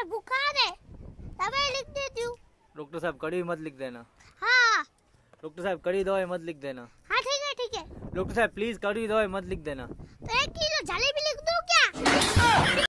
में बुखार है। दवाई लिख देती हूँ। डॉक्टर साहब कड़ी मत लिख देना। हाँ। डॉक्टर साहब कड़ी दवाई मत लिख देना। हाँ ठीक है ठीक है। डॉक्टर साहब प्लीज़ कड़ी दवाई मत लिख देना। तो एक किलो